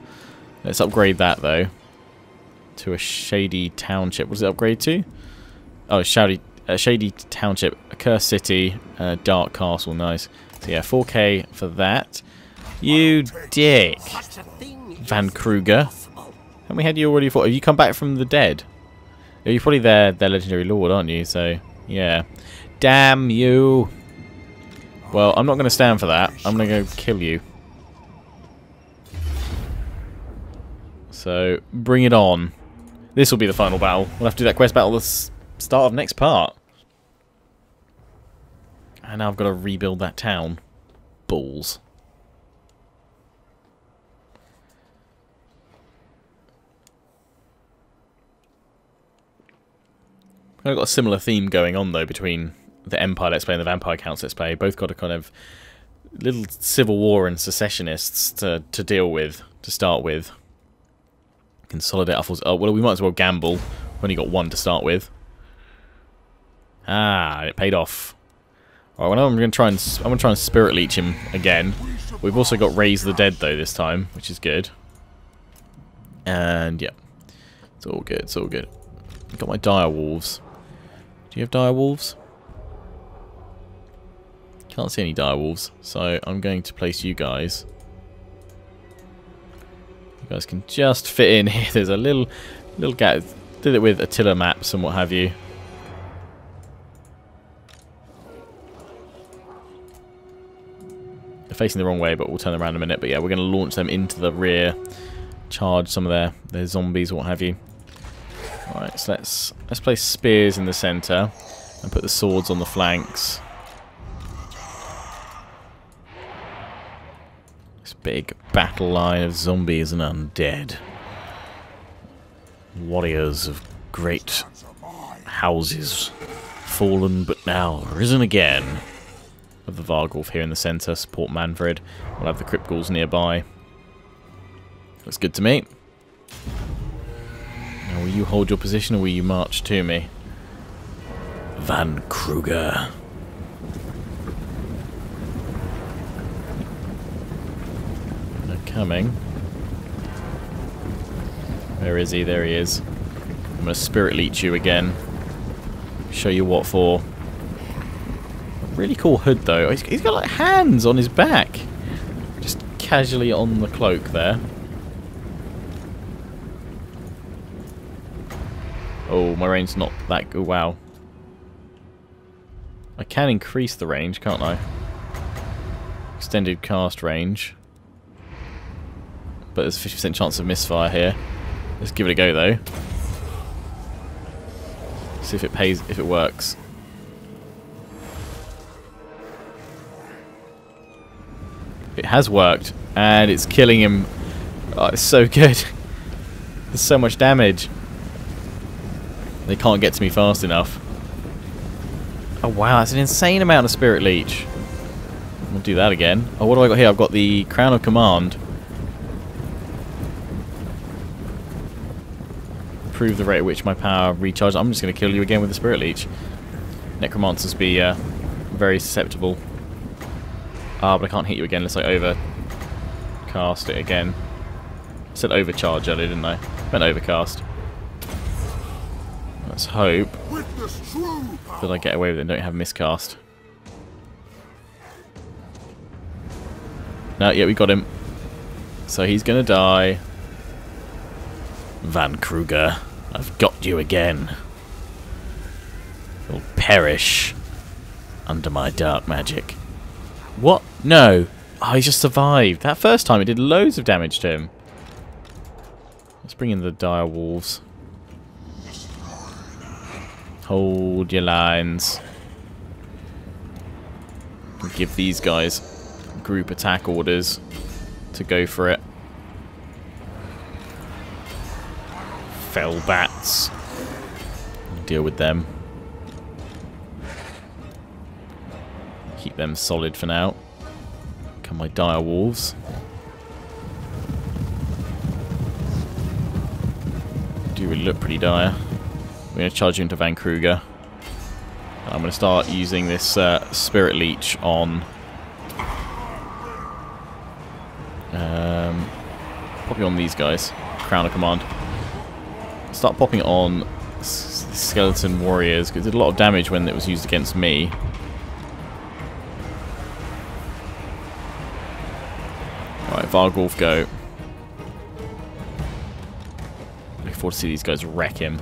Let's upgrade that, though. To a Shady Township. What does it upgrade to? Oh, Shady, uh, Shady Township, a Cursed City, uh, Dark Castle. Nice. So yeah, 4k for that. You dick. Von Kruger. Haven't we had you already for? Have you come back from the dead? You're probably their, their legendary lord, aren't you? So, yeah. Damn you. Well, I'm not going to stand for that. I'm going to go kill you. So, bring it on. This will be the final battle. We'll have to do that quest battle at the start of next part. And now I've got to rebuild that town. Balls. I've got a similar theme going on though between the Empire Let's Play and the Vampire Counts Let's Play. Both got a kind of little civil war and secessionists to to deal with to start with. Consolidate forces. Oh well, we might as well gamble. We've only got one to start with. Ah, it paid off. Alright, well, I'm going to try and I'm to try and spirit leech him again. We've also got raise the dead though this time, which is good. And yeah, it's all good. It's all good. Got my dire wolves. Do you have dire wolves? Can't see any dire wolves, so I'm going to place you guys. You guys can just fit in here. [laughs] There's a little, little gap. Did it with Attila maps and what have you. Facing the wrong way, but we'll turn around in a minute. But yeah, we're going to launch them into the rear, charge some of their, their zombies what have you. Alright, so let's let's place spears in the centre and put the swords on the flanks. This big battle line of zombies and undead. Warriors of great houses Fallen but now risen again. Of the Varghulf here in the centre, support Manfred. We'll have the Crypt nearby. Looks good to me. Now will you hold your position or will you march to me? Von Kruger. They're coming. Where is he? There he is. I'm going to Spirit Leech you again. Show you what for. Really cool hood though. He's, he's got like hands on his back. Just casually on the cloak there. Oh, my range's not that good. Wow. I can increase the range, can't I? Extended cast range. But there's a 50% chance of misfire here. Let's give it a go though. See if it pays, if it works. It has worked, and it's killing him. Oh, it's so [laughs] good. There's so much damage. They can't get to me fast enough. Oh wow, that's an insane amount of Spirit Leech. We'll do that again. Oh, what do I got here? I've got the Crown of Command. Improve the rate at which my power recharges. I'm just going to kill you again with the Spirit Leech. Necromancers be uh, very susceptible. Ah, but I can't hit you again unless I overcast it again. I said overcharge earlier, didn't I? I meant overcast. Let's hope that I get away with it and don't have miscast. No, yeah, we got him. So he's gonna die. Von Kruger, I've got you again. You'll perish under my dark magic. What? No. Oh, he just survived. That first time it did loads of damage to him. Let's bring in the dire wolves. Hold your lines. Give these guys group attack orders to go for it. Fell bats. Deal with them. Keep them solid for now. Come my dire wolves. Do really look pretty dire. We're going to charge into Von Kruger. I'm going to start using this uh, Spirit Leech on... Um, on these guys. Crown of Command. Start popping on Skeleton Warriors, because it did a lot of damage when it was used against me. Right, Varghulf go. Looking forward to see these guys wreck him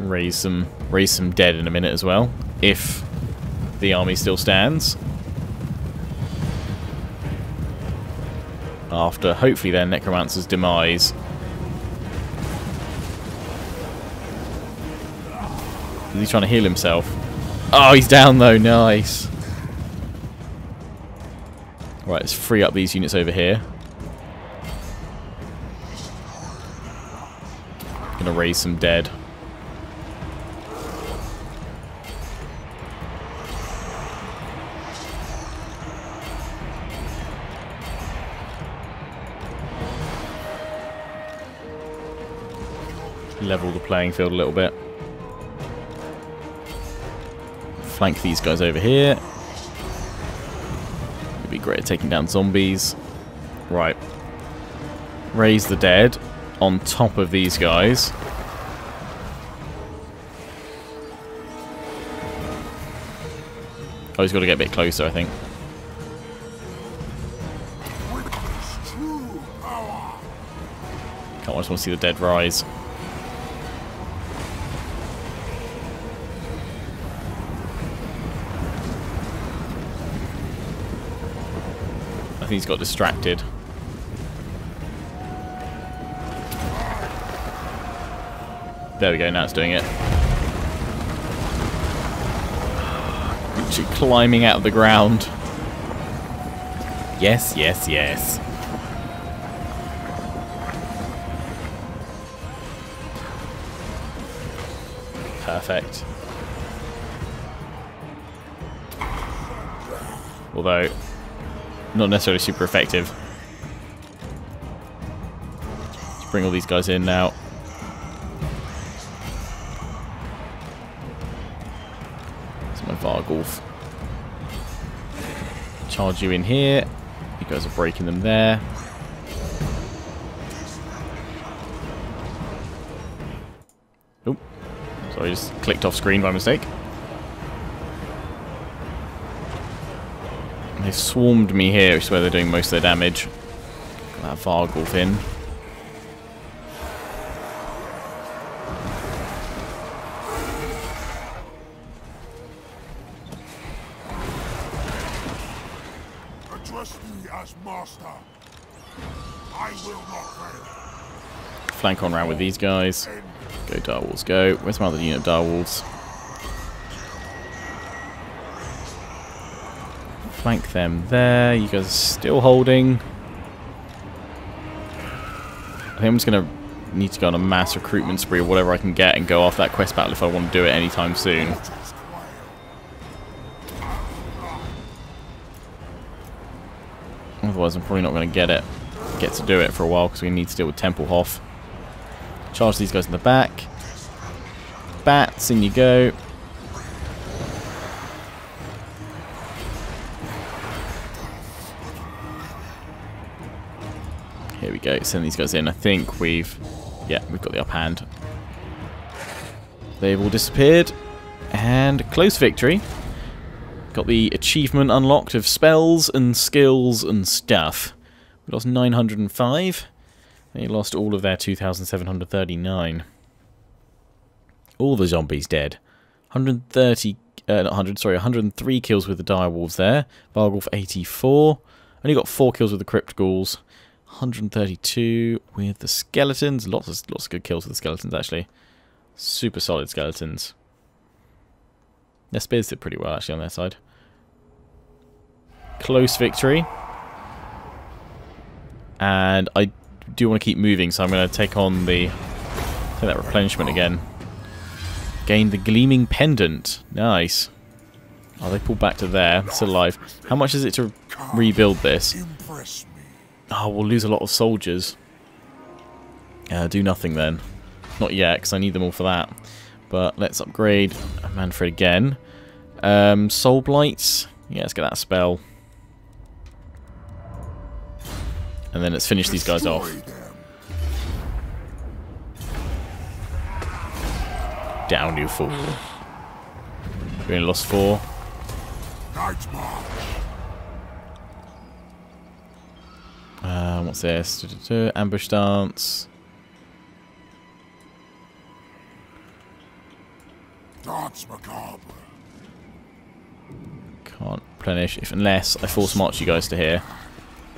raise some raise some dead in a minute as well, if the army still stands. After hopefully their necromancer's demise. Is he trying to heal himself? Oh, he's down though. Nice. Right, let's free up these units over here. Gonna raise some dead. level the playing field a little bit. Flank these guys over here. Great at taking down zombies. Right. Raise the dead on top of these guys. Oh, he's got to get a bit closer, I think. Can't I just want to see the dead rise. He's got distracted. There we go, now it's doing it. Actually climbing out of the ground. Yes, yes, yes. Perfect. Although, not necessarily super effective. Let's bring all these guys in now. That's my Varghulf. Charge you in here. You guys are breaking them there. Oop. Sorry, just clicked off screen by mistake. They swarmed me here, which is where they're doing most of their damage. Got that Varghulf in. Address me as master. I will not fail. Flank on round with these guys. Go Direwolves, go. Where's my other unit of Direwolves? Flank them there. You guys are still holding. I think I'm just going to need to go on a mass recruitment spree or whatever I can get and go off that quest battle if I want to do it anytime soon. Otherwise I'm probably not going to get it. Get to do it for a while because we need to deal with Templehof. Charge these guys in the back. Bats, in you go. Go, send these guys in. I think we've... Yeah, we've got the upper hand. They've all disappeared. And close victory. Got the achievement unlocked of spells and skills and stuff. We lost 905. They lost all of their 2,739. All the zombies dead. 130, uh, not 100, sorry, 103 kills with the direwolves there. Varghulf 84. Only got 4 kills with the crypt ghouls. 132 with the skeletons. Lots of, lots of good kills with the skeletons, actually. Super solid skeletons. Their spears did pretty well, actually, on their side. Close victory. And I do want to keep moving, so I'm going to take on the take that replenishment again. Gain the gleaming pendant. Nice. Oh, they pulled back to there. Still alive. How much is it to rebuild this? Oh, we'll lose a lot of soldiers. Uh, do nothing then. Not yet, because I need them all for that. But let's upgrade Manfred again. Um, Soul Blights. Yeah, let's get that spell. And then let's finish these guys off. Down, you fool. We only lost four. Night Uh, what's this? Ambush dance. Dance macabre. Can't replenish if unless I force march you guys to here.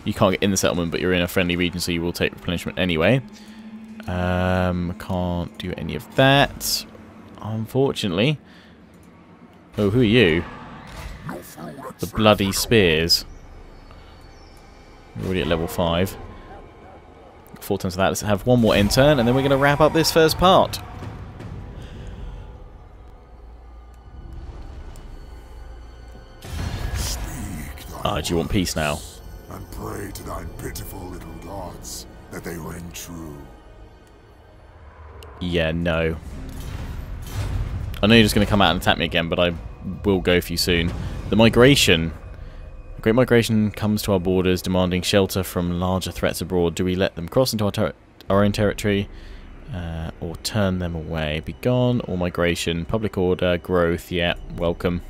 You can't get in the settlement, but you're in a friendly region, so you will take replenishment anyway. Um, can't do any of that, unfortunately. Oh, who are you? The bloody spears. We're already at level five. Four turns of that. Let's have one more end turn, and then we're going to wrap up this first part. Ah, do you want peace now? And pray to thine pitiful little gods that they ring true. Yeah, no. I know you're just going to come out and attack me again, but I will go for you soon. The migration. Great Migration comes to our borders, demanding shelter from larger threats abroad. Do we let them cross into our, our own territory, uh, or turn them away? Be gone, or migration. Public order, growth, yeah, welcome.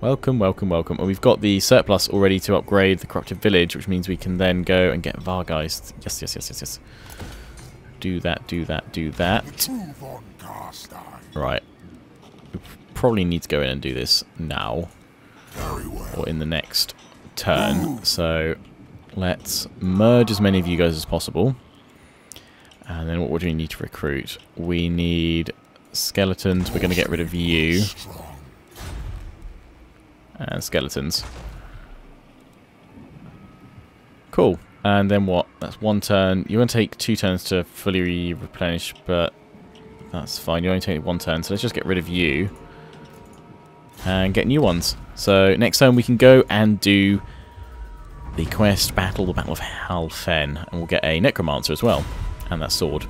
Welcome, welcome, welcome. And we've got the surplus already to upgrade the Corrupted Village, which means we can then go and get Vargheist. Yes, yes, yes, yes, yes. Do that, do that, do that. Right. We probably need to go in and do this now. Or in the next turn. So let's merge as many of you guys as possible. And then what do we need to recruit? We need skeletons. We're going to get rid of you. And skeletons. Cool. And then what? That's one turn. You're going to take two turns to fully replenish, but that's fine. You only take one turn, so let's just get rid of you. And get new ones. So next time we can go and do the quest battle, the Battle of Hel Fenn, and we'll get a Necromancer as well, and that sword.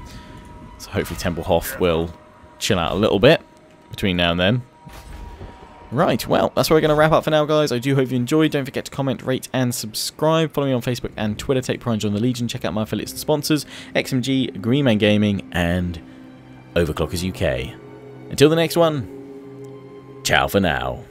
So hopefully Templehof will chill out a little bit between now and then. Right, well, that's where we're going to wrap up for now, guys. I do hope you enjoyed. Don't forget to comment, rate, and subscribe. Follow me on Facebook and Twitter. Take pride on the Legion. Check out my affiliates and sponsors, XMG, Greenman Gaming, and Overclockers UK. Until the next one, ciao for now.